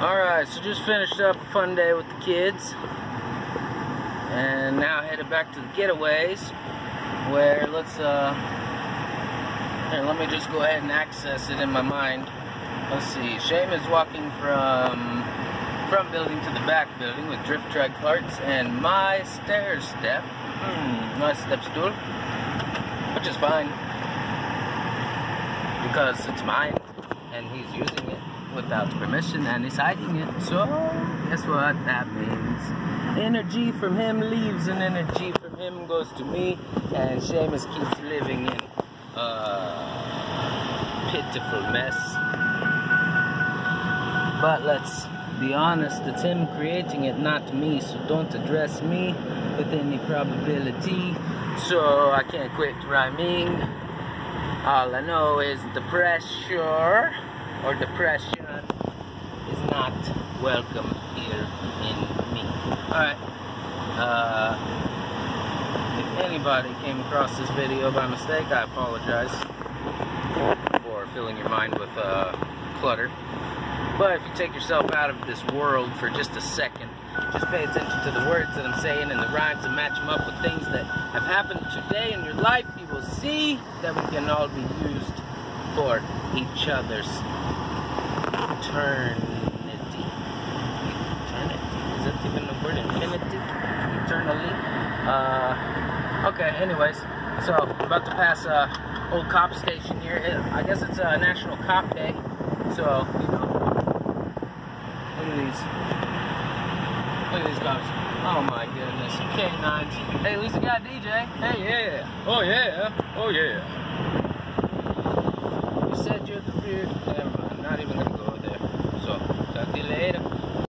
Alright, so just finished up a fun day with the kids. And now headed back to the getaways. Where let's uh here, let me just go ahead and access it in my mind. Let's see. Seamus walking from front building to the back building with drift drag carts and my stair step. Hmm, my step stool. Which is fine. Because it's mine and he's using it without permission and he's hiding it. So, guess what that means? Energy from him leaves and energy from him goes to me, and Seamus keeps living in a pitiful mess. But let's be honest, it's him creating it, not me, so don't address me with any probability. So I can't quit rhyming. All I know is the pressure or depression is not welcome here in me. Alright. Uh, if anybody came across this video by mistake, I apologize for filling your mind with uh, clutter. But if you take yourself out of this world for just a second, just pay attention to the words that I'm saying and the rhymes and match them up with things that have happened today in your life, you will see that we can all be used for each other's eternity. Uh, okay, anyways. So, about to pass a uh, old cop station here. It, I guess it's a National Cop Day. So, you know. Look at these. Look at these cops. Oh my goodness. K9s. Hey, at least I got DJ. Hey, yeah. Oh, yeah. Oh, yeah. You said you're the rear. Never mind. Not even gonna